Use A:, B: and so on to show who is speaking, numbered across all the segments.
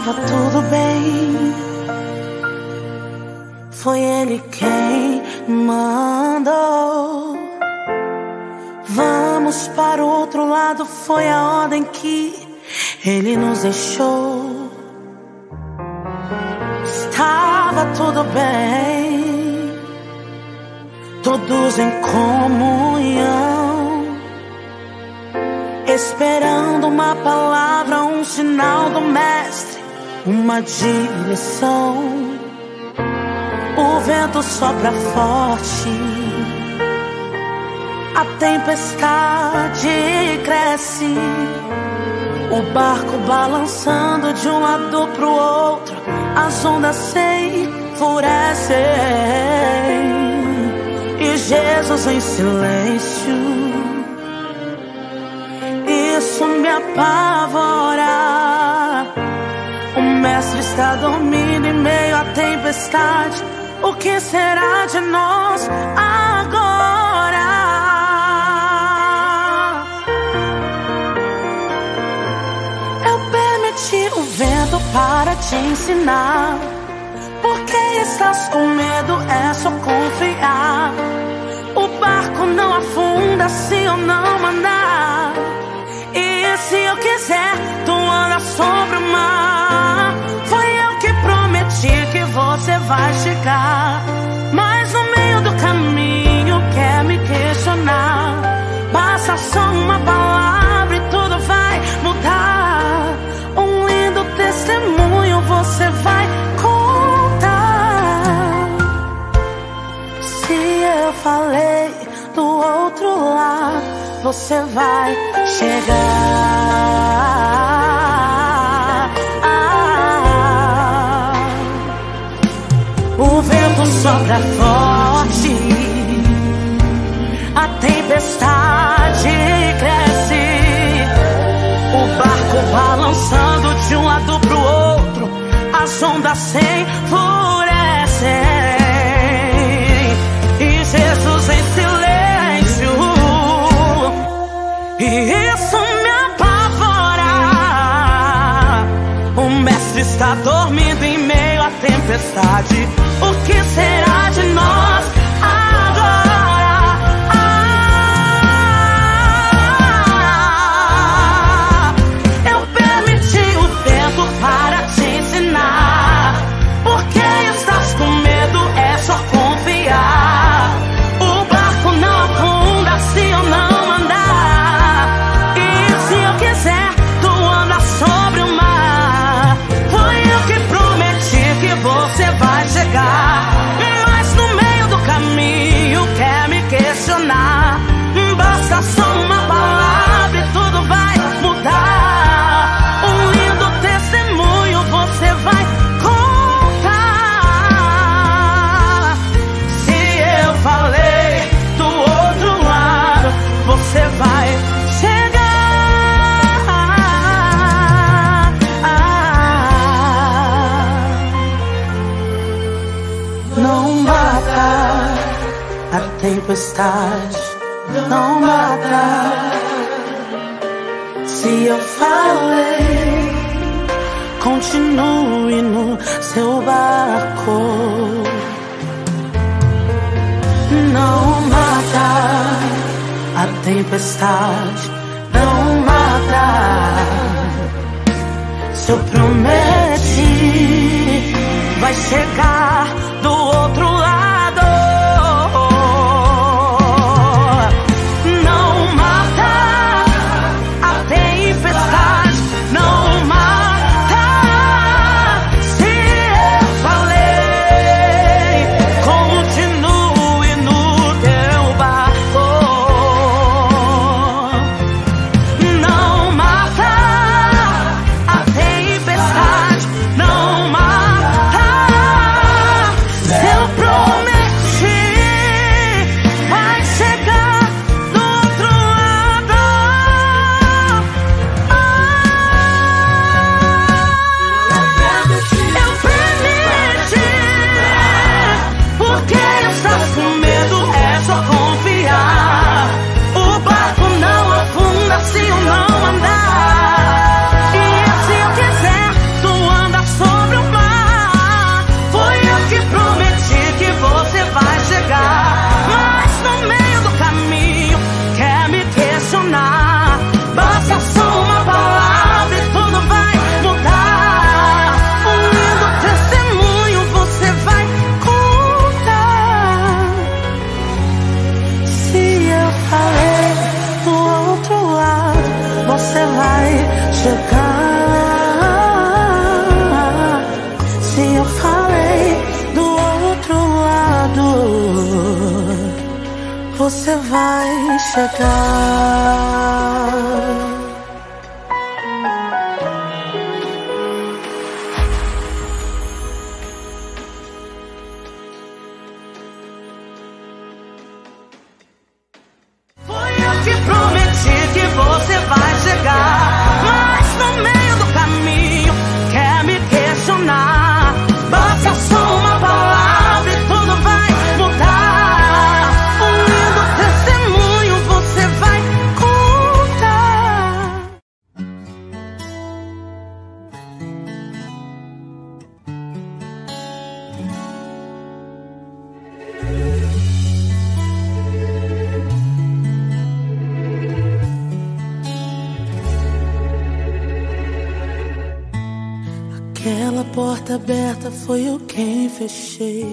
A: estava tudo bem. Foi ele quem mandou. Vamos para o outro lado, foi a ordem que ele nos deixou. Estava tudo bem, todos em comunhão, esperando uma palavra, um sinal do Mestre, uma direção. O vento sopra forte, a tempestade cresce, o barco balançando de um lado pro outro, as ondas se enfurecem e Jesus em silêncio. Isso me apavora. Mestre está dormindo em meio à tempestade. O que será de nós agora? Eu permiti o vento para te ensinar. Porque estás com medo, é só confiar. O barco não afunda se eu não mandar. E se eu quiser, tu anda sobre o mar. Você vai chegar. Mas no meio do caminho quer me questionar. Basta só uma palavra e tudo vai mudar. Um lindo testemunho você vai contar. Se eu falei do outro lado, você vai chegar. Vento sopra forte, a tempestade cresce, o barco balançando de um lado pro outro, as ondas se enfurecem. E Jesus em silêncio, e isso me apavora. O mestre está dormindo em meio à tempestade. O que tempestade, não mata. Se eu falei, continue no seu barco. Não mata a tempestade, não mata. Se eu prometi, vai chegar fechei.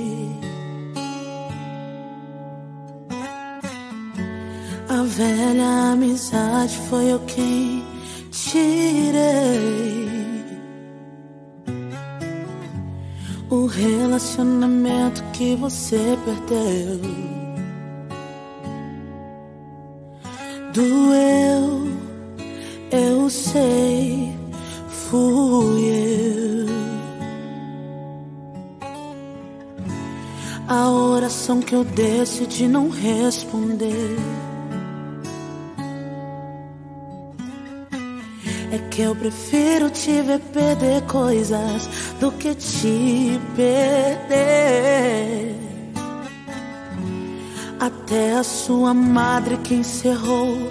A: A velha amizade foi eu quem tirei. O relacionamento que você perdeu doeu, eu sei, fui eu. A oração que eu decidi não responder. É que eu prefiro te ver perder coisas do que te perder. Até a sua madre que encerrou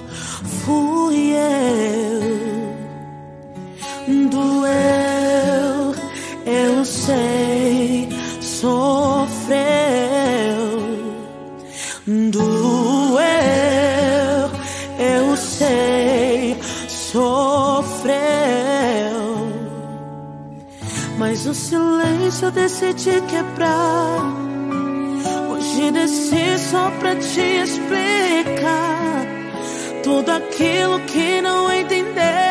A: fui eu. Doeu, eu sei, sofreu. Doeu, eu sei, sofreu. Mas o silêncio eu decidi quebrar. Hoje desci só pra te explicar tudo aquilo que não entendeu.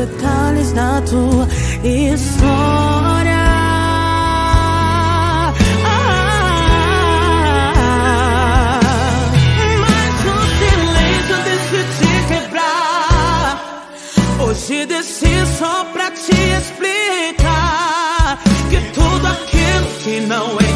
A: Detalhes da tua história. Hoje desci só pra te explicar que tudo aquilo que não entendeu.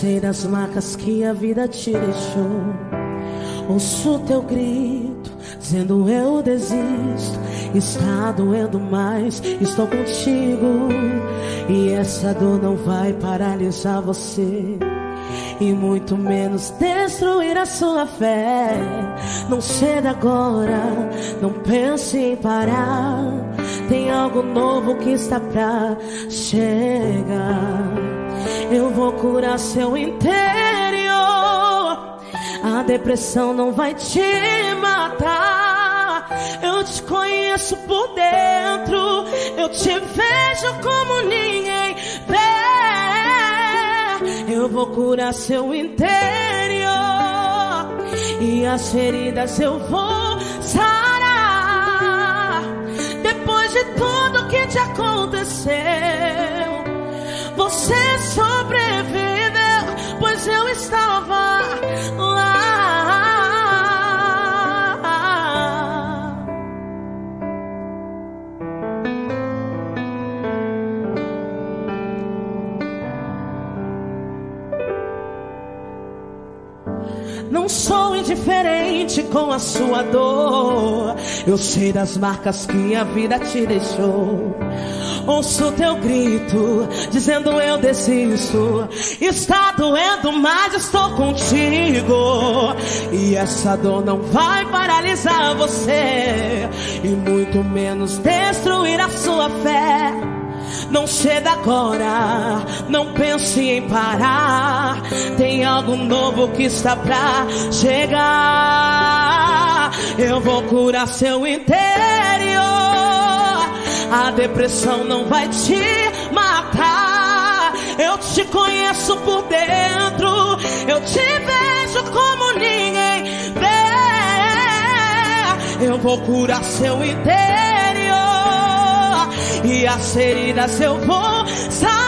A: Sei das marcas que a vida te deixou. Ouço teu grito, dizendo eu desisto. Está doendo mais, estou contigo. E essa dor não vai paralisar você. E muito menos destruir a sua fé. Não ceda agora, não pense em parar. Tem algo novo que está pra chegar. Eu vou curar seu interior. A depressão não vai te matar. Eu te conheço por dentro. Eu te vejo como ninguém vê. Eu vou curar seu interior. E as feridas eu vou sarar de tudo que te aconteceu. Você sobreviveu, sou indiferente com a sua dor. Eu sei das marcas que a vida te deixou. Ouço teu grito, dizendo eu desisto. Está doendo, mas estou contigo. E essa dor não vai paralisar você. E muito menos destruir a sua fé. Não ceda agora, não pense em parar. Tem algo novo que está pra chegar. Eu vou curar seu interior. A depressão não vai te matar. Eu te conheço por dentro. Eu te vejo como ninguém vê. Eu vou curar seu interior e as feridas eu vou sarar.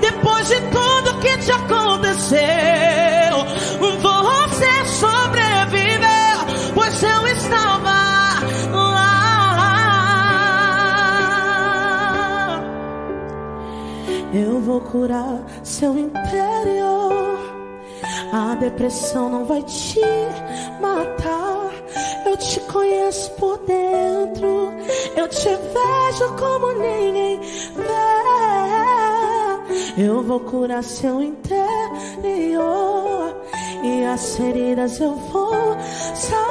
A: Depois de tudo que te aconteceu, você sobreviveu, pois eu estava lá. Eu vou curar seu interior. A depressão não vai te matar. Eu te conheço por dentro. Eu te vejo como ninguém vê. Eu vou curar seu interior. E as feridas eu vou sarar.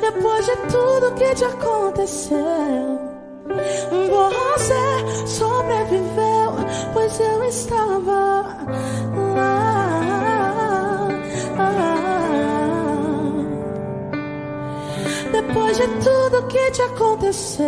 A: Depois de tudo que te aconteceu. Você sobreviveu, pois eu estava depois de tudo que te aconteceu,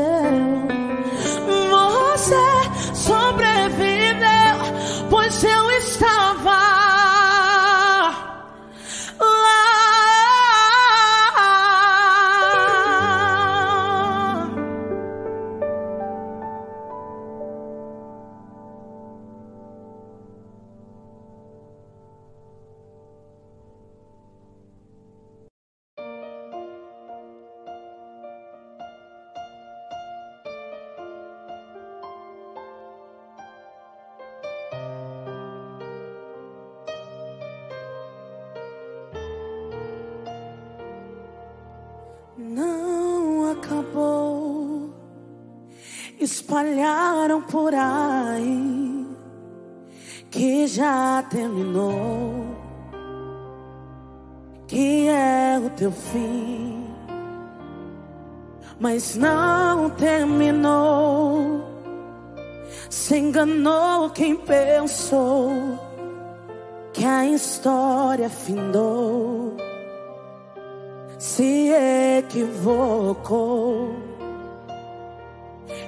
A: espalharam por aí que já terminou, que é o teu fim, mas não terminou. Se enganou quem pensou que a história findou, se equivocou.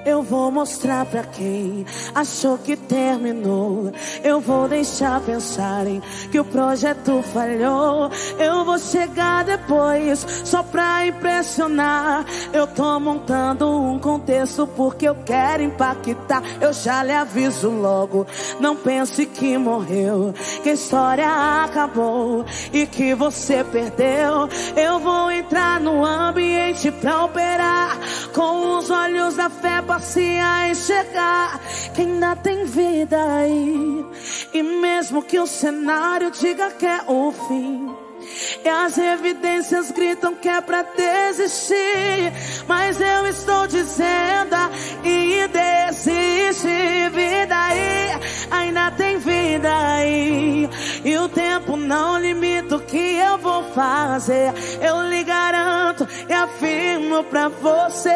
A: Eu vou mostrar pra quem achou que terminou. Eu vou deixar pensarem que o projeto falhou. Eu vou chegar depois só pra impressionar. Eu tô montando um contexto porque eu quero impactar. Eu já lhe aviso logo. Não pense que morreu, que a história acabou e que você perdeu. Eu vou entrar no ambiente pra operar com os olhos da fé passe a enxergar que ainda tem vida aí. E mesmo que o cenário diga que é o fim. E as evidências gritam que é pra desistir. Mas eu estou dizendo e desiste. Vida aí, ainda tem vida aí. E o tempo não limita o que eu vou fazer. Eu lhe garanto e afirmo pra você.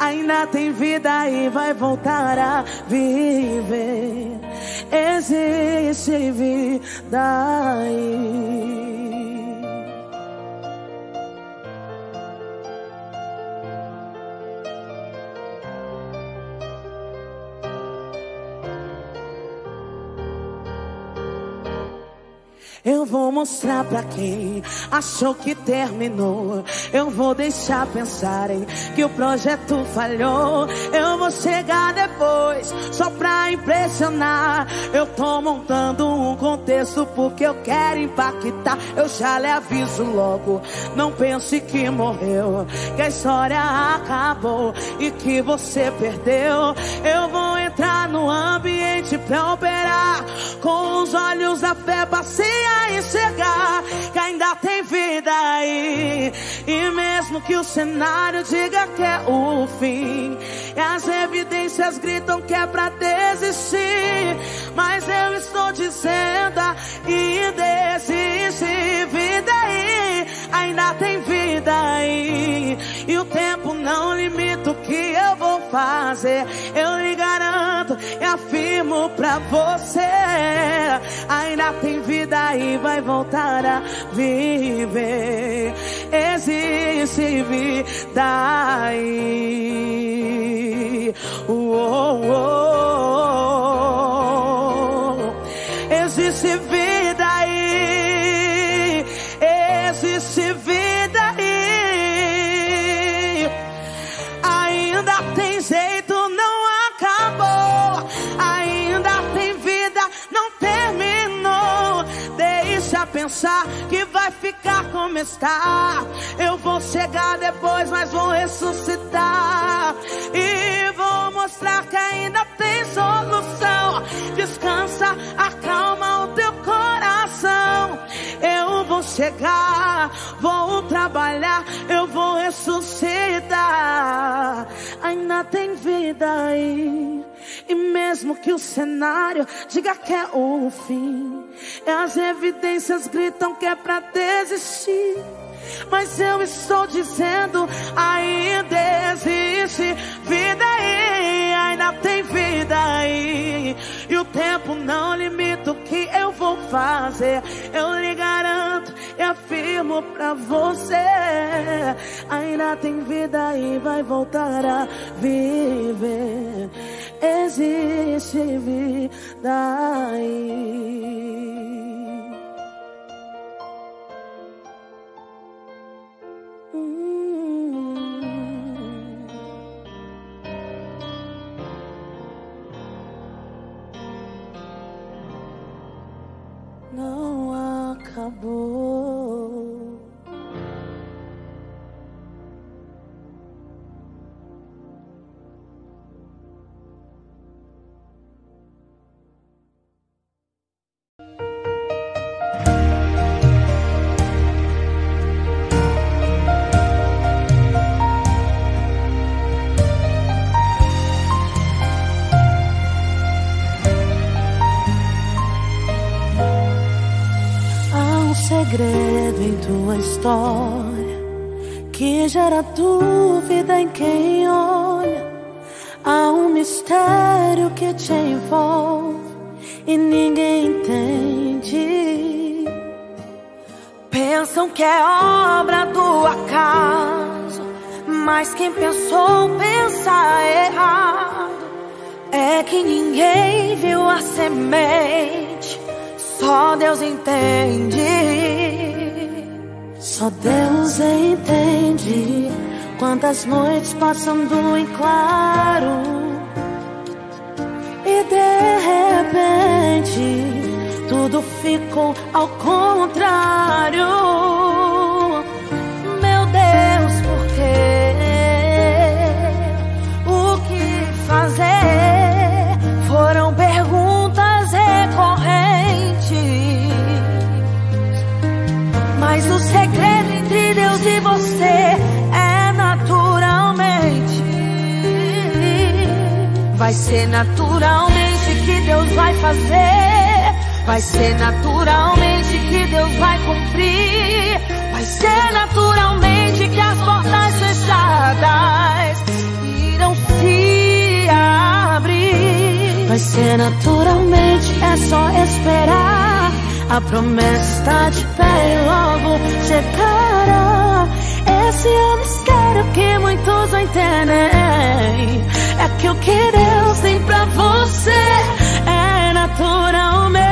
A: Ainda tem vida aí, vai voltar a viver. Existe vida aí. Eu vou mostrar pra quem achou que terminou. Eu vou deixar pensarem que o projeto falhou. Eu vou chegar depois só pra impressionar. Eu tô montando um contexto porque eu quero impactar. Eu já lhe aviso logo. Não pense que morreu, que a história acabou e que você perdeu. Eu vou entrar no ambiente pra operar com os olhos da fé. Passei enxergar que ainda tem vida aí. E mesmo que o cenário diga que é o fim, e as evidências gritam que é pra desistir. Mas eu estou dizendo e desiste. Ainda tem vida aí. E o tempo não limita o que eu vou fazer. Eu lhe garanto e afirmo pra você. Ainda tem vida aí, vai voltar a viver. Existe vida aí. Oh, oh, pensar que vai ficar como está. Eu vou chegar depois, mas vou ressuscitar. E vou mostrar que ainda tem solução. Descansa, acalma o teu coração. Eu vou chegar, vou trabalhar, eu vou ressuscitar. Ainda tem vida aí. E mesmo que o cenário diga que é o fim, as evidências gritam que é pra desistir. Mas eu estou dizendo, ainda existe vida aí, ainda tem vida aí. E o tempo não limita o que eu vou fazer. Eu garanto e afirmo pra você, ainda tem vida aí, vai voltar a viver. Existe vida aí.
B: História que gera dúvida em quem olha. Há um mistério que te envolve e ninguém entende. Pensam que é obra do acaso, mas quem pensou pensa errado. É que ninguém viu a semente, só Deus entende. Só Deus entende quantas noites passando em claro e de repente tudo ficou ao contrário. Vai ser naturalmente que Deus vai fazer. Vai ser naturalmente que Deus vai cumprir. Vai ser naturalmente que as portas fechadas irão se abrir. Vai ser naturalmente, é só esperar. A promessa está de pé e logo chegará. Esse é o mistério que muitos não entendem. É que o que Deus tem pra você é naturalmente.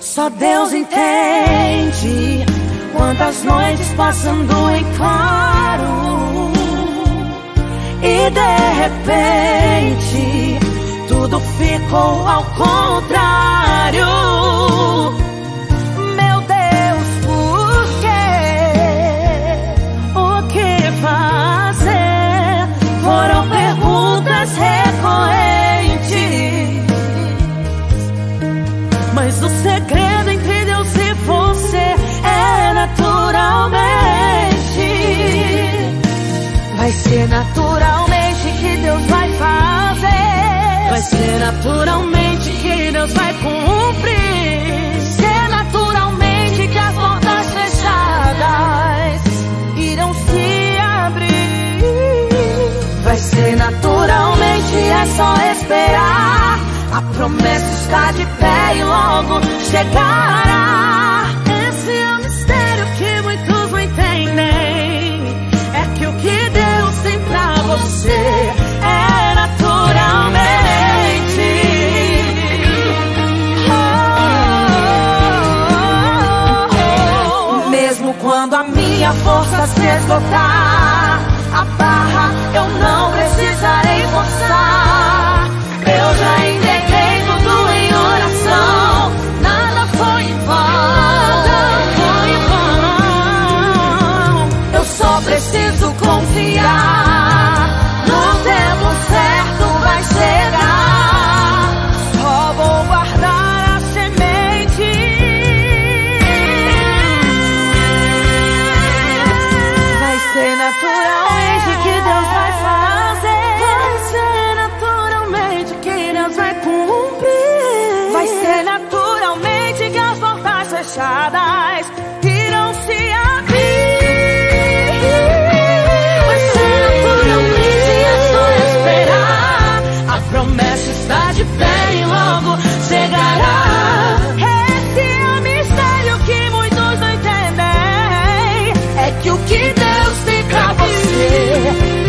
B: Só Deus entende quantas noites passando em claro e de repente tudo ficou ao contrário. Meu Deus, por quê? O que fazer? Foram perguntas recorrentes. Mas o segredo entre Deus e você é naturalmente. Vai ser naturalmente que Deus vai fazer. Vai ser naturalmente que Deus vai cumprir. Vai ser naturalmente, é só esperar. A promessa está de pé e logo chegará. Esse é o mistério que muitos não entendem. É que o que Deus tem pra você é naturalmente. Oh, oh, oh. Mesmo quando a minha força se esgotar, fechadas irão se abrir. Vai ser naturalmente, é só esperar. A promessa está de pé e logo chegará. Esse é o mistério que muitos não entendem. É que o que Deus tem pra você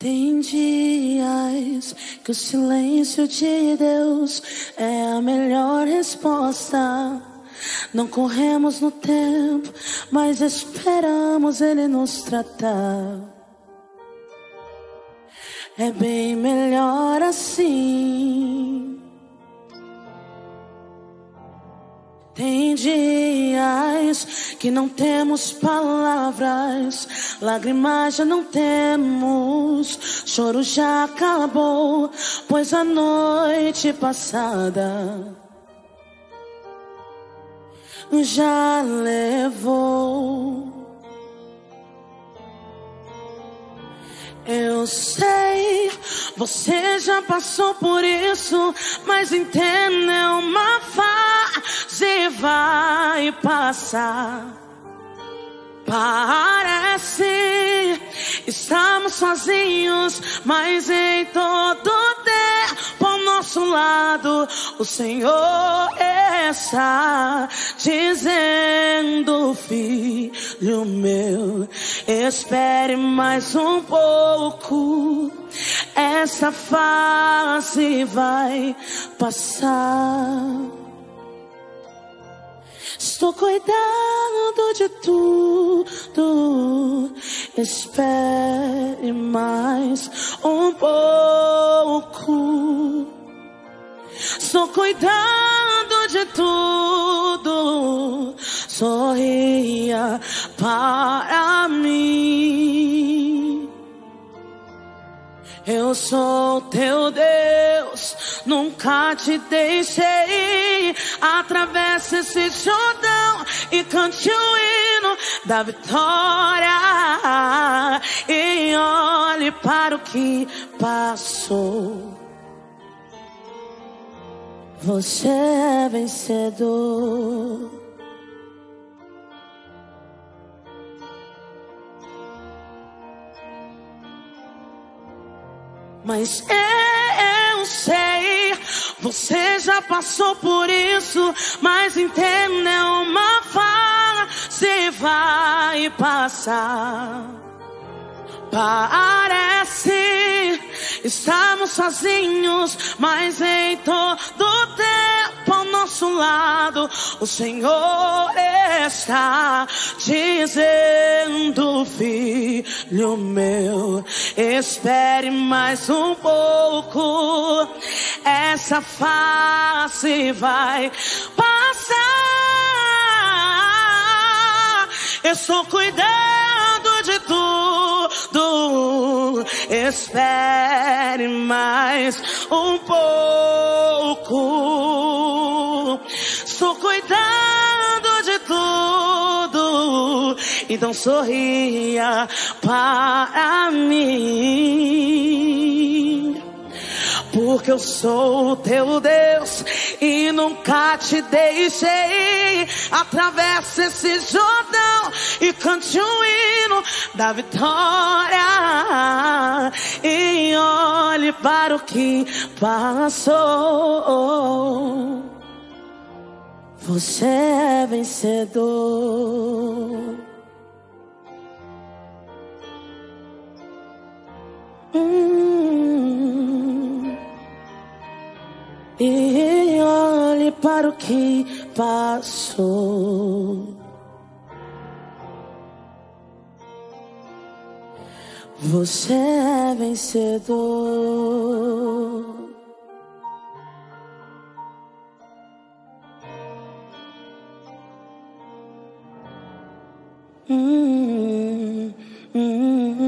B: Tem
A: dias que o silêncio de Deus é a melhor resposta. Não corremos no tempo, mas esperamos Ele nos tratar. É bem melhor assim. Tem dias que não temos palavras, lágrimas já não temos, choro já acabou, pois a noite passada já levou. Eu sei, você já passou por isso, mas entenda é uma fase vai passar. Parece estamos sozinhos, mas em todo tempo ao nosso lado o Senhor está dizendo, filho meu, espere mais um pouco. Essa fase vai passar. Estou cuidando de tudo. Espere mais um pouco. Estou cuidando de tudo. Sorria para mim. Eu sou teu Deus, nunca te deixei. Atravesse esse Jordão e cante o hino da vitória. E olhe para o que passou. Você é vencedor. Mas eu sei, você já passou por isso, mas entenda é uma fase vai passar. Parece estamos sozinhos, mas em todo tempo ao nosso lado o Senhor está dizendo, filho meu, espere mais um pouco, essa fase vai passar. Eu estou cuidando de tudo. Espere mais um pouco. Estou cuidando de tudo. Então sorria para mim. Porque eu sou teu Deus e nunca te deixei. Atravesse esse Jordão e cante o hino da vitória. E olhe para o que passou. Você é vencedor. Hum. E olhe para o que passou. Você é vencedor. Hum, hum, hum.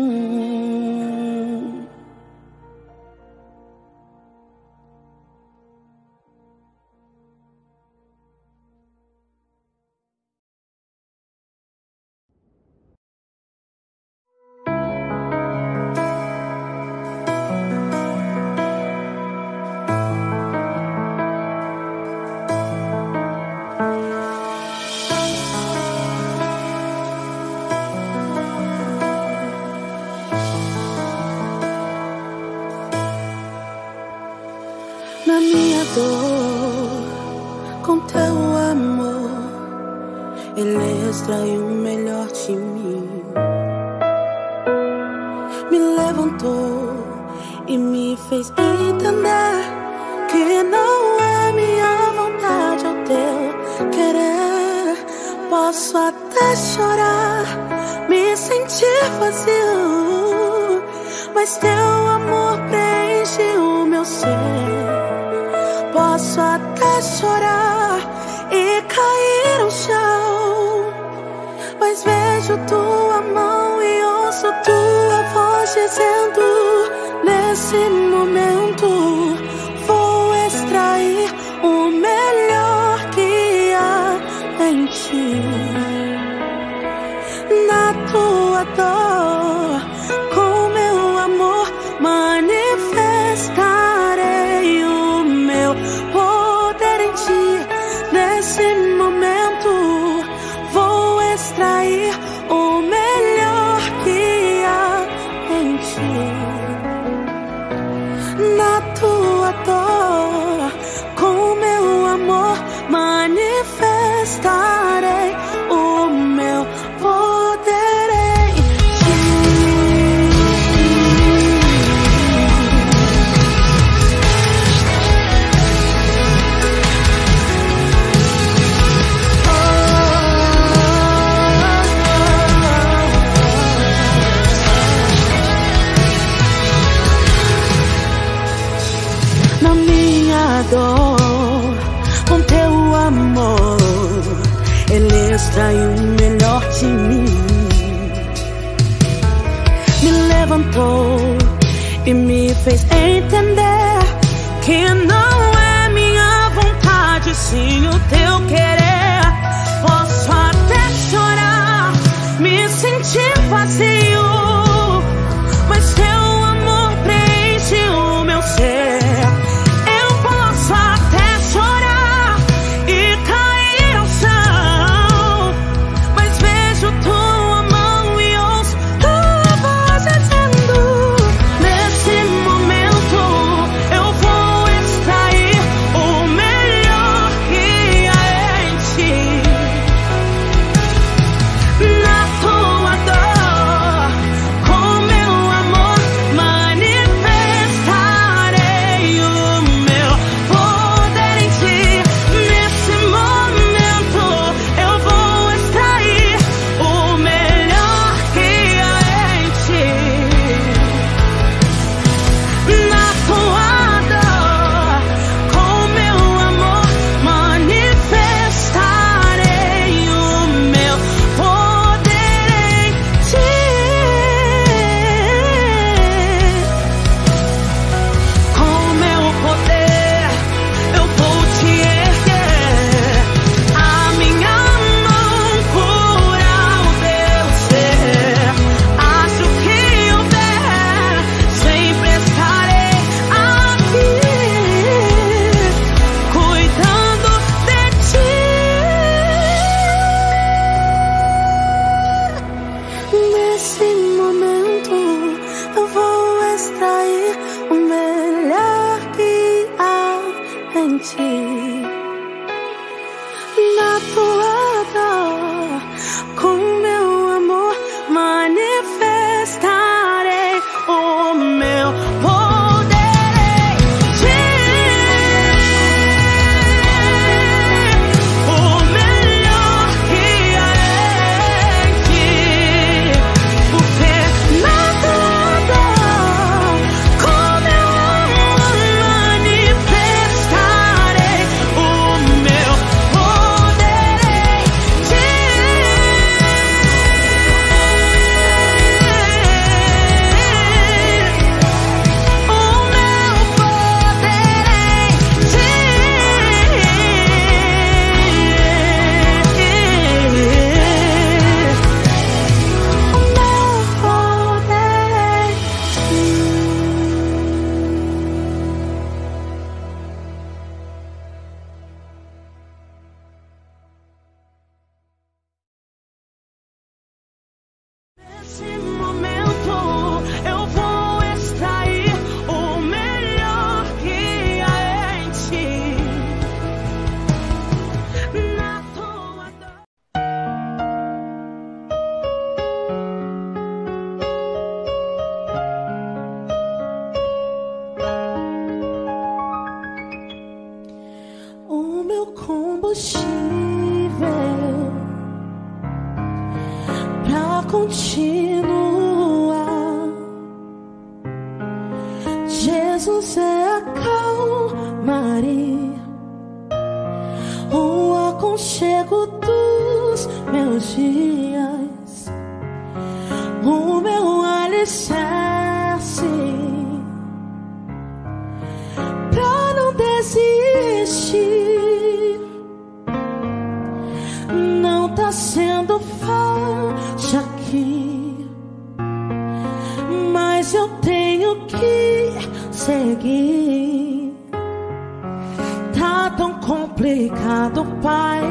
A: Pai.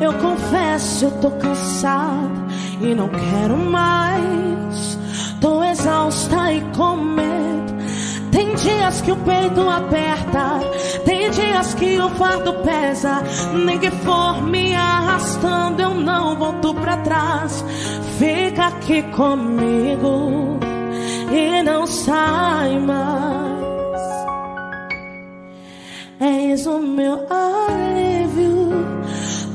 A: Eu confesso, eu tô cansada e não quero mais. Tô exausta e com medo. Tem dias que o peito aperta, tem dias que o fardo pesa. Nem que for me arrastando, eu não volto pra trás. Fica aqui comigo e não sai mais. És o meu alívio.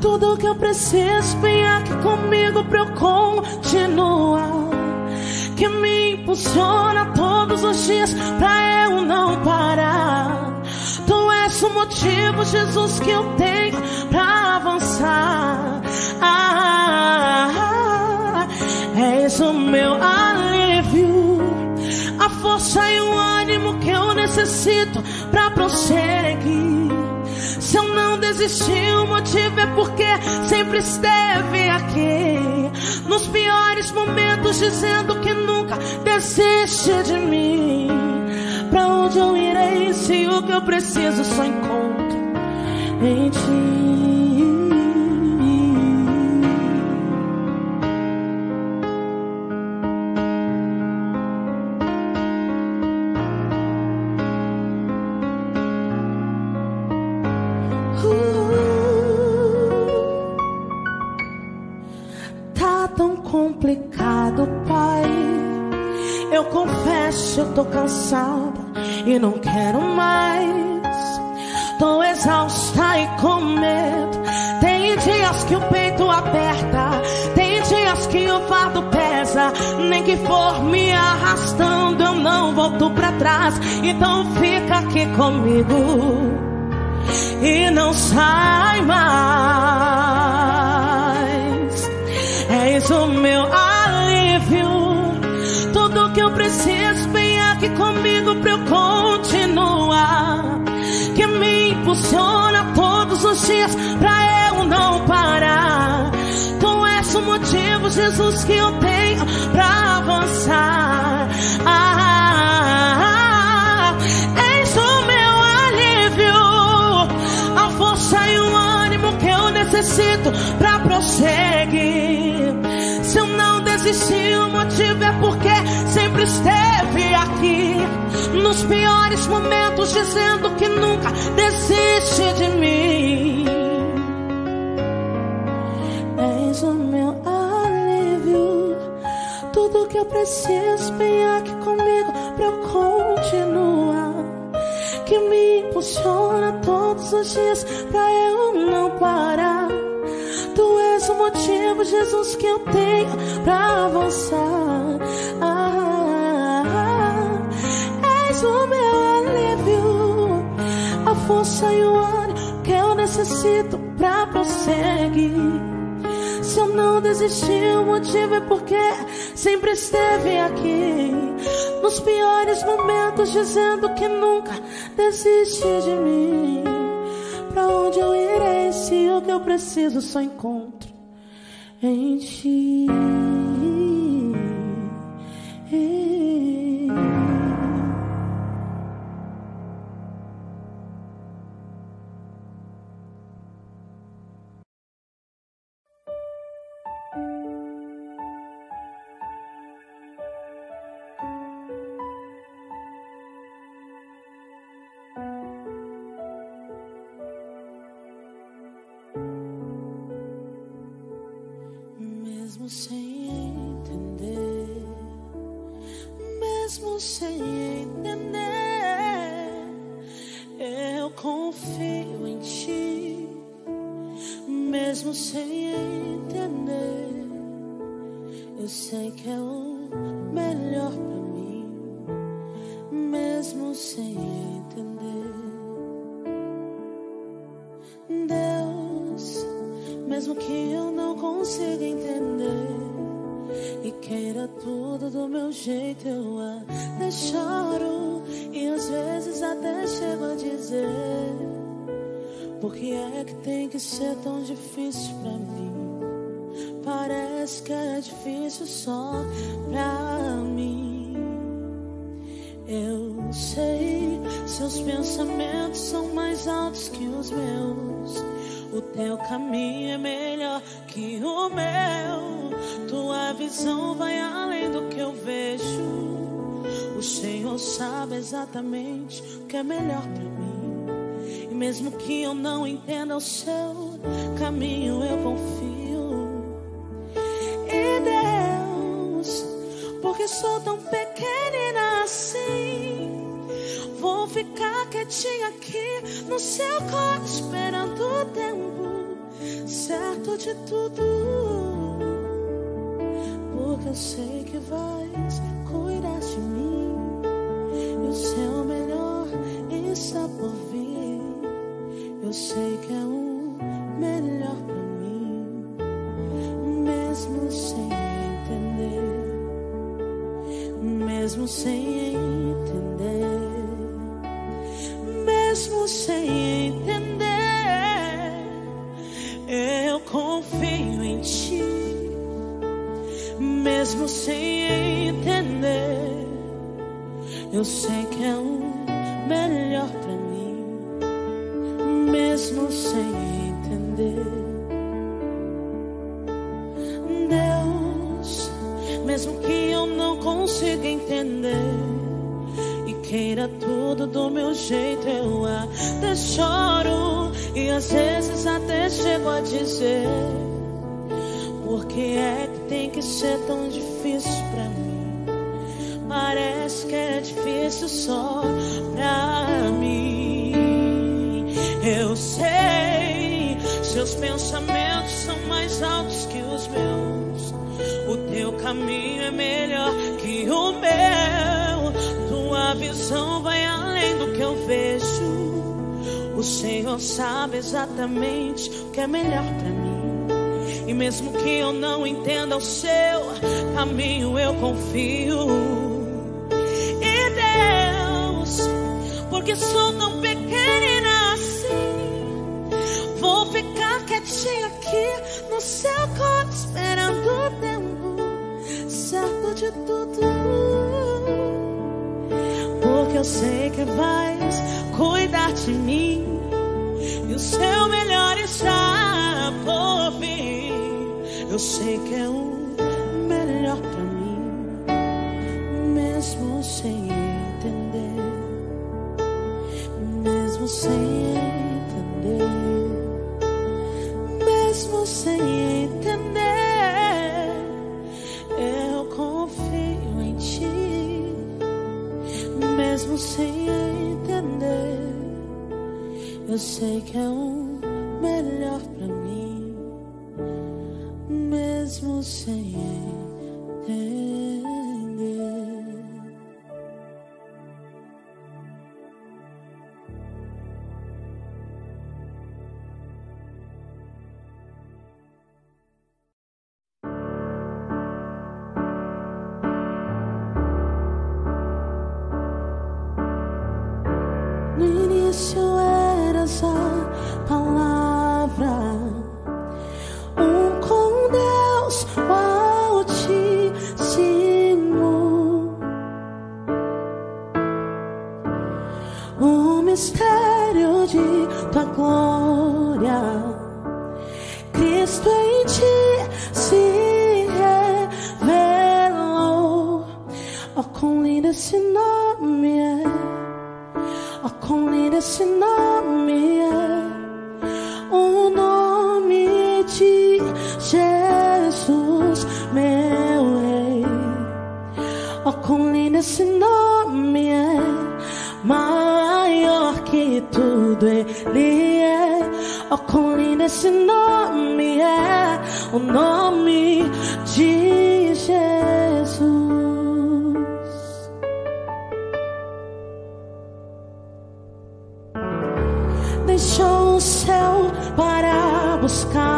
A: Tudo que eu preciso vem aqui comigo pra eu continuar. Que me impulsiona todos os dias pra eu não parar. Tu és o motivo, Jesus, que eu tenho pra avançar. Ah, és o meu alívio, a força e o ânimo que eu necessito pra prosseguir. Se eu não desisti, o motivo é porque sempre esteve aqui. Nos piores momentos, dizendo que nunca desiste de mim. Pra onde eu irei se o que eu preciso só encontro em ti? Complicado, pai. Eu confesso, eu tô cansada e não quero mais. Tô exausta e com medo. Tem dias que o peito aperta, tem dias que o fardo pesa. Nem que for me arrastando, eu não volto pra trás. Então fica aqui comigo e não sai mais. És o meu alívio. Tudo que eu preciso vem aqui comigo pra eu continuar. Que me impulsiona todos os dias pra eu não parar. Tu és o motivo, Jesus, que eu tenho pra avançar. Ah, necessito pra prosseguir. Se eu não desisti, o motivo é porque sempre esteve aqui. Nos piores momentos, dizendo que nunca desiste de mim. És o meu alívio. Tudo que eu preciso, vem aqui comigo pra eu continuar que me impulsiona todos os dias pra eu não parar. Tu és o motivo, Jesus, que eu tenho pra avançar. Ah, és o meu alívio, a força e o ânimo que eu necessito pra prosseguir. Se eu não desisti, o motivo é porque sempre esteve aqui. Nos piores momentos, dizendo que nunca desiste de mim. Pra onde eu irei se o que eu preciso só encontro em ti? Mesmo Por que é que tem que ser tão difícil pra mim? Parece que é difícil só pra mim. Eu sei, seus pensamentos são mais altos que os meus. O teu caminho é melhor que o meu. Tua visão vai além do que eu vejo. O Senhor sabe exatamente o que é melhor para mim. Mesmo que eu não entenda o seu caminho, eu confio. E Deus, porque sou tão pequenina assim. Vou ficar quietinha aqui no seu colo, esperando o tempo certo de tudo. Porque eu sei que vais cuidar de mim. E o seu melhor está por vir. Eu sei que é o melhor mesmo que eu não consiga entender e queira tudo do meu jeito, eu até choro e às vezes até chego a dizer: Por que é que tem que ser tão difícil pra mim? Parece que é difícil só pra mim. Eu sei, seus pensamentos são mais altos Visão vai além do que eu vejo. O Senhor sabe exatamente o que é melhor pra mim. E mesmo que eu não entenda o seu caminho, eu confio. E Deus, porque sou tão pequenina assim, vou ficar quietinha aqui no seu colo, esperando o tempo certo de tudo. Eu sei que vais cuidar de mim e o seu melhor está por vir. Eu sei que é o melhor pra mim, mesmo sem entender, mesmo sem entender, mesmo sem entender. Eu sei que é o melhor pra mim, mesmo sem entender. Deixou o céu para buscar-nos,